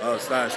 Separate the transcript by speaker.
Speaker 1: Oh, it's nice.